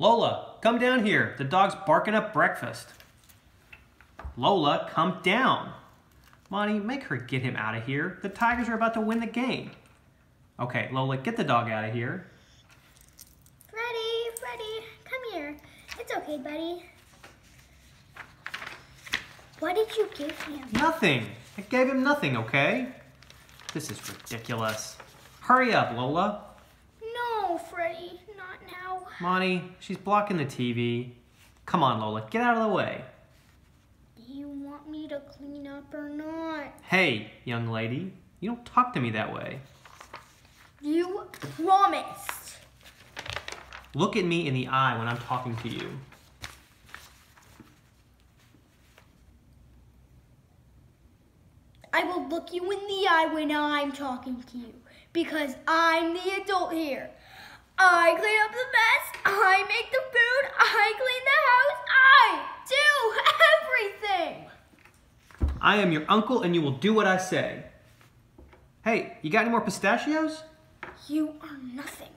Lola, come down here. The dog's barking up breakfast. Lola, come down. Monty, make her get him out of here. The Tigers are about to win the game. Okay, Lola, get the dog out of here. Freddie, Freddie, come here. It's okay, buddy. What did you give him? Nothing. I gave him nothing, okay? This is ridiculous. Hurry up, Lola. Monty, she's blocking the TV. Come on, Lola, get out of the way. Do you want me to clean up or not? Hey, young lady, you don't talk to me that way. You promised. Look at me in the eye when I'm talking to you. I will look you in the eye when I'm talking to you because I'm the adult here. I clean up the mess, I make the food, I clean the house, I do everything. I am your uncle and you will do what I say. Hey, you got any more pistachios? You are nothing.